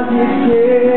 I'm just kidding.